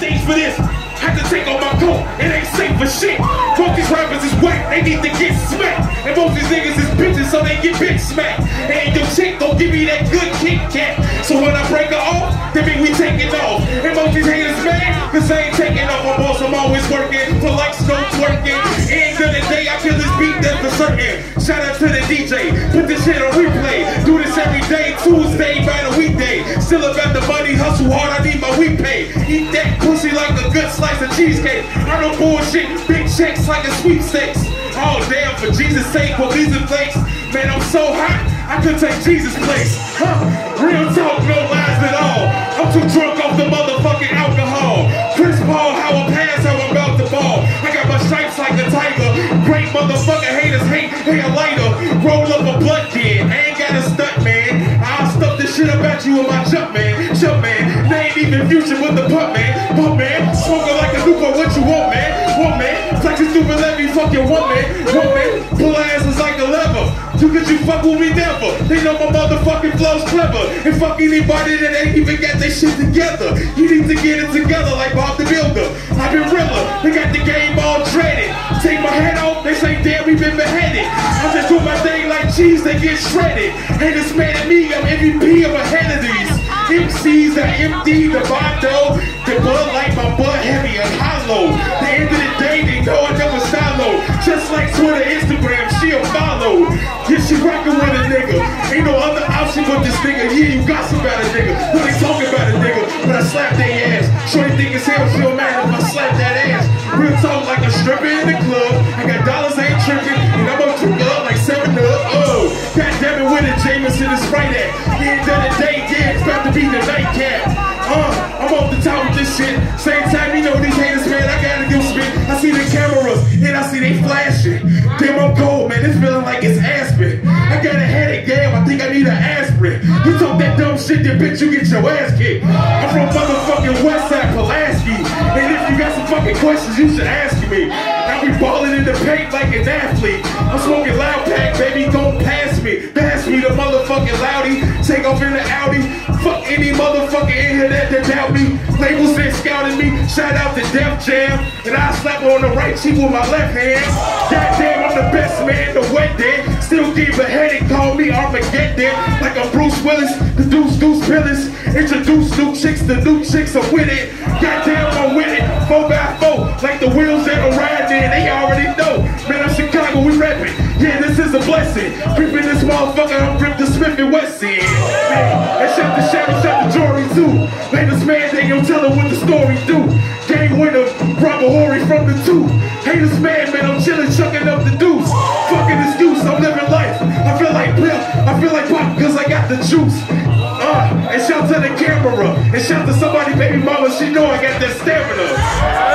stage for this. Had to take off my coat, it ain't safe for shit. Both these rappers is whack, they need to get smacked. And both these niggas is bitches, so they get bitch smacked. And your chick gon' give me that good Kit Kat. So when I break her off, that mean we taking off. And both these haters mad, cause I ain't taking off. My boss, I'm always working, for like snow twerking. End of the day, I kill this beat that's for certain. Shout out to the DJ, put this shit on replay. Do this every day, Tuesday, by the Still about the money, hustle hard, I need my week pay. Eat that pussy like a good slice of cheesecake. I don't bullshit, big checks like a sweepstakes. Oh damn, for Jesus' sake, police and flakes. Man, I'm so hot, I could take Jesus' place. Huh? Real talk, no lies at all. I'm too drunk off the motherfucking my jump man, jump man. They ain't even future with the pump man, pump man. Smoking like a Nuka, what you want man, want man. Flexing stupid, let me fuck your one man, man. Pull asses like a lever. You could you fuck with me never. They know my motherfucking flow's clever. And fuck anybody that ain't even got their shit together. You need to get it together like Bob the Builder. I've been realer. They got the game all dreaded. Take my head off, they say damn we been beheaded. I just do my thing like cheese, they get shredded. Haters mad at me, I'm MVP, I'm ahead of these. MCs that empty, the bottle, the bud like my butt heavy and hollow. The end of the day, they know I never silo. Just like Twitter, Instagram, she'll follow. Yeah, she rockin' with a nigga. Ain't no other option but this nigga. Yeah, you gossip about a nigga. When they talk about a nigga, but I slap their ass. Shorty think it's hell, she'll mad if I slap that ass. Real talk like a stripper in the club. I the Jameson is right at. The end of the day, yeah, it's about to be the nightcap. Uh, I'm off the top with this shit. Same time, you know these haters, man, I gotta give spit. I see the cameras, and I see they flashing. Damn, I'm cold, man, it's feeling like it's Aspen. I got a headache, damn, I think I need an aspirin. You talk that dumb shit, then bitch, you get your ass kicked. I'm from motherfucking Westside Pulaski. And if you got some fucking questions, you should ask me. I be balling in the paint like an athlete. I'm smoking loud pack, baby, don't motherfucking loudy. Take off in the Audi. Fuck any motherfucker in here that, that doubt me. Labels that scouting me. Shout out to Def Jam. And I slap on the right cheek with my left hand. Goddamn, I'm the best man, the wet dead. Still a headache, call me Armageddon. Like I'm Bruce Willis, the deuce, deuce, pillis. Introduce new chicks, the new chicks are with it. Goddamn, I'm with it. Four by four, like the wheels that are riding, they already know. Man, I'm Chicago, we rapping. Yeah, this is a blessing. Creeping motherfucker, I'm Grip the Smith and Wesson. And shut the shadow, shut the jury too. Latest man, they gon' tell her what the story do. Game winner, Bravo Hori from the two. Haters mad, man, man, I'm chilling, chucking up the deuce. Fucking excuse, I'm living life. I feel like Pimp, I feel like Pop, cause I got the juice. Uh, and shout to the camera, and shout to somebody, baby mama, she know I got that stamina.